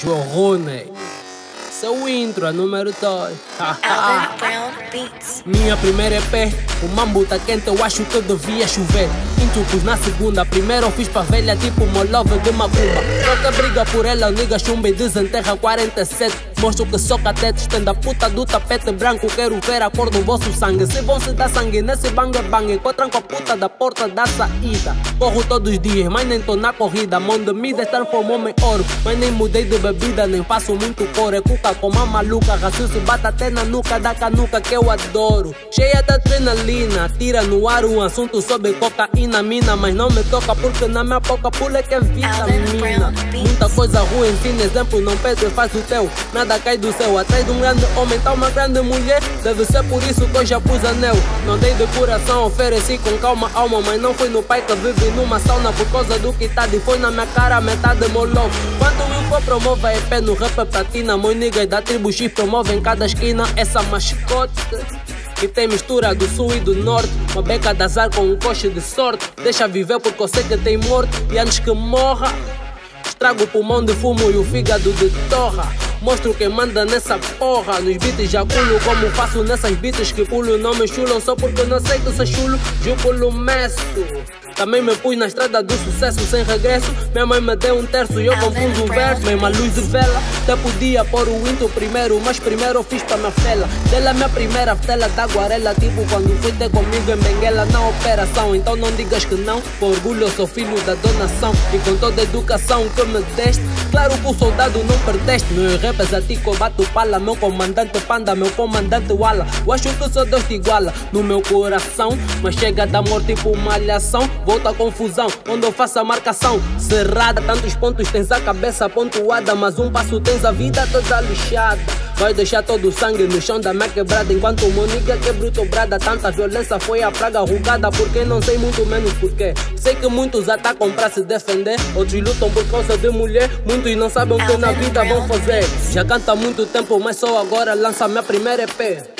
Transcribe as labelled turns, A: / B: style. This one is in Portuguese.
A: João Rune. Seu intro, a número 2.
B: Beats.
A: Minha primeira EP, o mambo tá quente, eu acho que devia chover. Intro na segunda, primeiro eu fiz pra velha tipo molove de macumba. Troca briga por ela, nigga chumba e desenterra 47. Mostro que sou catete, estenda a puta do tapete branco. Quero ver a cor do vosso sangue. Se vão se dar sangue nesse bang bang, encontram com a puta da porta da saída. Corro todos os dias, mas nem tô na corrida. Mão de mida transformou-me em ouro. Mas nem mudei de bebida, nem faço muito cor. É cuca com uma maluca, raciocínio bata até na nuca da canuca que eu adoro. Cheia de adrenalina, tira no ar um assunto sobre cocaína, mina. Mas não me toca porque na minha boca pula que é vitamina. Muita coisa ruim, ensina exemplo, não pede, faz o teu. Nada cai do céu, atrás de um grande homem, tá uma grande mulher. Deve ser por isso que eu já pus anel. Não dei de coração, ofereci com calma alma, mas não foi no pai que vive numa sauna por causa do que tá de foi na minha cara, metade molou. Quando o Info promove a EP no rap é platina, meus niggas da tribo X promovem cada esquina essa mascote. Que tem mistura do sul e do norte. Uma beca de azar com um coche de sorte. Deixa viver porque eu sei que tem morte. E antes que morra Estrago o pulmão de fumo e o fígado de torra. Mostro quem manda nessa porra. Nos beats já culo como faço nessas beats que pulo. Não me chulam só porque não sei que sou chulo. Júculo meço também me pus na estrada do sucesso sem regresso. Minha mãe me deu um terço e eu compus um verso. Mesma luz de vela, até podia pôr o intro primeiro, mas primeiro eu fiz pra minha fela. Dela minha primeira tela da guarela, tipo quando foi ter comigo em Benguela na operação. Então não digas que não, por orgulho eu sou filho da donação. E com toda a educação que me deste, claro que o soldado não perdeste. Meus rappers a ti bato pala, meu comandante panda, meu comandante wala. Eu acho que só Deus te iguala no meu coração, mas chega da morte tipo malhação volta a confusão. Onde eu faço a marcação. Cerrada, tantos pontos tens a cabeça pontuada, mas um passo tens a vida toda lixada. Vai deixar todo o sangue no chão da minha quebrada Enquanto o Monique quebrou dobrada Tanta violência foi a praga rugada Porque não sei muito menos porquê Sei que muitos atacam pra se defender Outros lutam por causa de mulher. Muitos não sabem o que na vida vão fazer. Já canta há muito tempo, mas só agora lança minha primeira EP